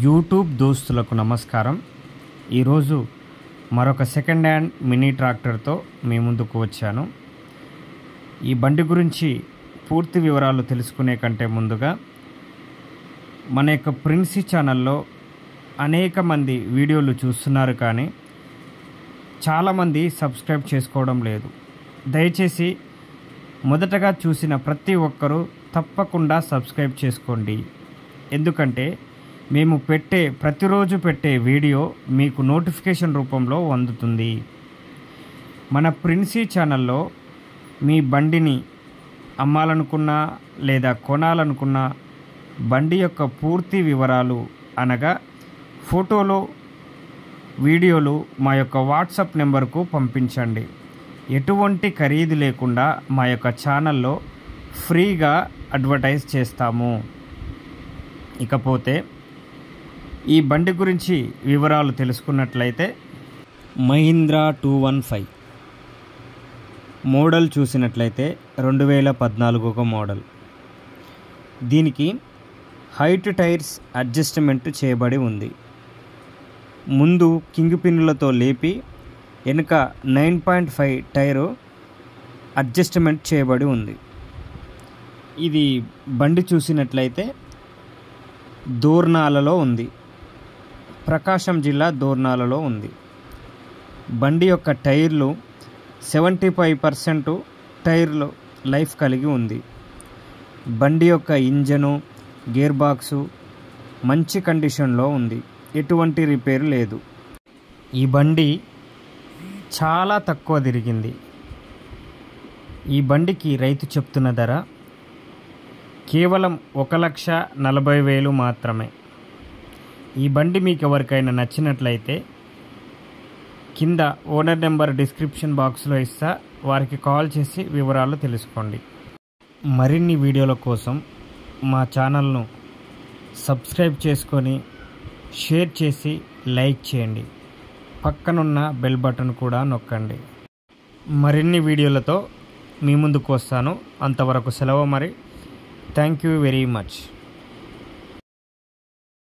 YouTube దోస్తులకు నమస్కారం. ఈరోజు మరొక సెకండ్ హ్యాండ్ మినీ ట్రాక్టర్తో మీ ముందుకు వచ్చాను. ఈ బండి గురించి పూర్తి వివరాలు తెలుసుకునే కంటే ముందుగా మన యొక్క ప్రిన్సీ ఛానల్లో అనేక మంది వీడియోలు చూస్తున్నారు కానీ చాలామంది సబ్స్క్రైబ్ చేసుకోవడం లేదు. దయచేసి మొదటగా చూసిన ప్రతి ఒక్కరూ తప్పకుండా సబ్స్క్రైబ్ చేసుకోండి. ఎందుకంటే మేము పెట్టే ప్రతిరోజు పెట్టే వీడియో మీకు నోటిఫికేషన్ రూపంలో అందుతుంది. మన ప్రిన్సీ ఛానల్లో మీ బండిని అమ్మాలనుకున్నా లేదా కొనాలనుకున్నా బండి యొక్క పూర్తి వివరాలు అనగా ఫోటోలు వీడియోలు మా యొక్క వాట్సాప్ నెంబర్కు పంపించండి. ఎటువంటి ఖరీదు లేకుండా మా యొక్క ఛానల్లో ఫ్రీగా అడ్వర్టైజ్ చేస్తాము. ఇకపోతే ఈ బండి గురించి వివరాలు తెలుసుకున్నట్లయితే Mahindra two one five model చూసినట్లయితే రెండు వేల పద్నాలుగో మోడల్. దీనికి హైట్ టైర్స్ అడ్జస్ట్మెంట్ చేయబడి ఉంది. ముందు కింగ్ పిన్నులతో లేపి వెనుక nine point five tyre adjustment చేయబడి ఉంది. ఇది బండి చూసినట్లయితే దూర్ణాలలో ఉంది. ప్రకాశం జిల్లా దోర్నాలలో ఉంది. బండి యొక్క టైర్లు సెవెంటీ ఫైవ్ పర్సెంట్ టైర్లు లైఫ్ కలిగి ఉంది. బండి యొక్క ఇంజను గేర్ బాక్సు మంచి కండిషన్లో ఉంది. ఎటువంటి రిపేర్ లేదు. ఈ బండి చాలా తక్కువ తిరిగింది. ఈ బండికి రైతు చెప్తున్న ధర కేవలం ఒక లక్ష నలభై వేలు మాత్రమే. ఈ బండి మీకు ఎవరికైనా నచ్చినట్లయితే కింద ఓనర్ నెంబర్ డిస్క్రిప్షన్ బాక్స్లో ఇస్తా వారికి కాల్ చేసి వివరాలు తెలుసుకోండి. మరిన్ని వీడియోల కోసం మా ఛానల్ను సబ్స్క్రైబ్ చేసుకొని షేర్ చేసి లైక్ చేయండి. పక్కనున్న బెల్ బటన్ కూడా నొక్కండి. మరిన్ని వీడియోలతో మీ ముందుకు వస్తాను. అంతవరకు సెలవు మరి. Thank you very much.